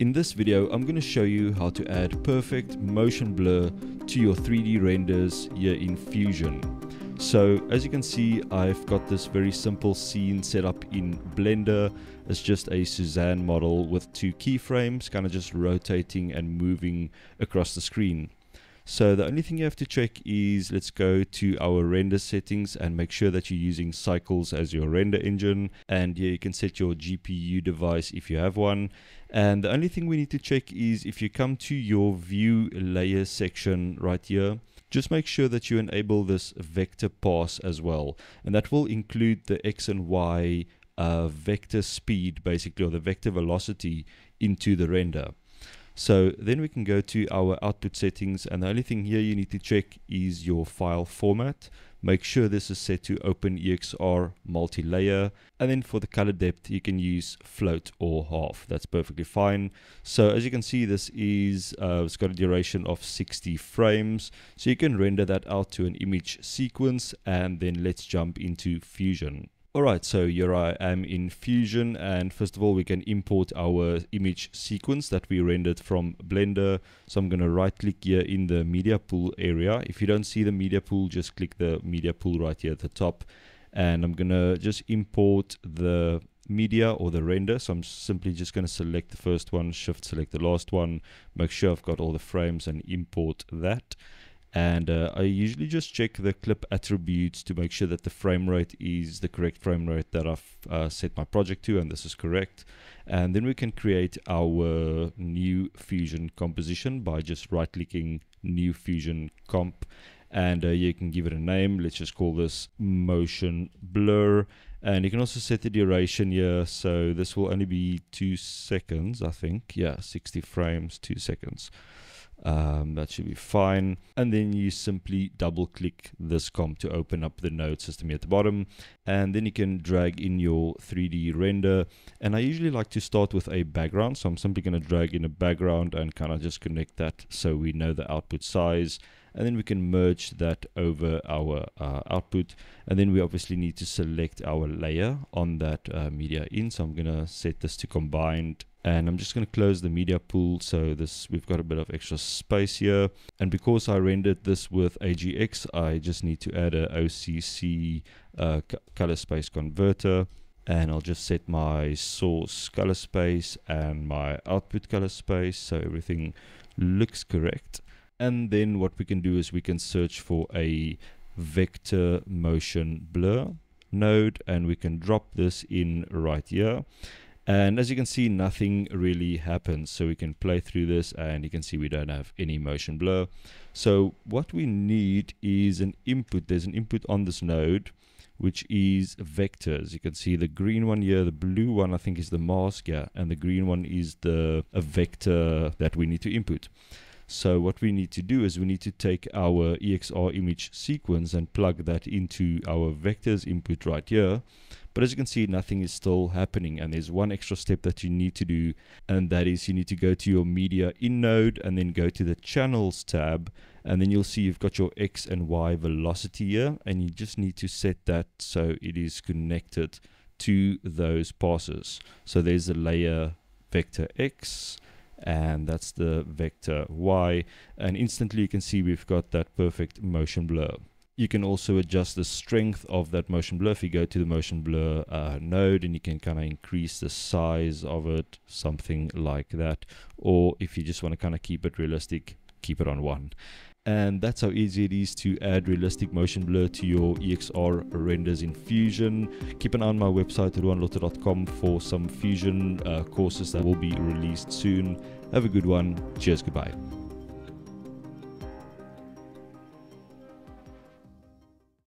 In this video, I'm going to show you how to add perfect motion blur to your 3D renders here in Fusion. So as you can see, I've got this very simple scene set up in Blender. It's just a Suzanne model with two keyframes, kind of just rotating and moving across the screen. So the only thing you have to check is let's go to our render settings and make sure that you're using Cycles as your render engine. And yeah, you can set your GPU device if you have one. And the only thing we need to check is if you come to your view layer section right here, just make sure that you enable this vector pass as well. And that will include the X and Y uh, vector speed basically or the vector velocity into the render. So then we can go to our output settings and the only thing here you need to check is your file format. Make sure this is set to OpenEXR multi-layer and then for the color depth you can use float or half. That's perfectly fine. So as you can see this is uh, it's got a duration of 60 frames so you can render that out to an image sequence and then let's jump into Fusion. Alright, so here I am in Fusion and first of all we can import our image sequence that we rendered from Blender. So I'm going to right click here in the media pool area. If you don't see the media pool, just click the media pool right here at the top. And I'm going to just import the media or the render. So I'm simply just going to select the first one, shift select the last one, make sure I've got all the frames and import that and uh, I usually just check the clip attributes to make sure that the frame rate is the correct frame rate that I've uh, set my project to and this is correct. And then we can create our new fusion composition by just right clicking new fusion comp. And uh, you can give it a name. Let's just call this motion blur. And you can also set the duration here. So this will only be two seconds I think. Yeah 60 frames two seconds um, that should be fine. And then you simply double click this comp to open up the node system at the bottom. And then you can drag in your 3D render. And I usually like to start with a background. So I'm simply going to drag in a background and kind of just connect that so we know the output size and then we can merge that over our uh, output and then we obviously need to select our layer on that uh, media in so I'm gonna set this to combined and I'm just going to close the media pool so this we've got a bit of extra space here. And because I rendered this with AGX I just need to add a OCC uh, color space converter. And I'll just set my source color space and my output color space so everything looks correct. And then what we can do is we can search for a vector motion blur node and we can drop this in right here and as you can see, nothing really happens. So we can play through this and you can see we don't have any motion blur. So what we need is an input. There's an input on this node which is vectors. You can see the green one here, the blue one I think is the mask, yeah, and the green one is the a vector that we need to input. So what we need to do is we need to take our EXR image sequence and plug that into our vectors input right here. But as you can see, nothing is still happening. And there's one extra step that you need to do. And that is you need to go to your media in node and then go to the channels tab. And then you'll see you've got your X and Y velocity here. And you just need to set that so it is connected to those passes. So there's the layer vector X and that's the vector y. And instantly you can see we've got that perfect motion blur. You can also adjust the strength of that motion blur. If you go to the motion blur uh, node and you can kind of increase the size of it something like that. Or if you just want to kind of keep it realistic keep it on one and that's how easy it is to add realistic motion blur to your EXR renders in Fusion. Keep an eye on my website ruanlotter.com for some Fusion uh, courses that will be released soon. Have a good one. Cheers, goodbye.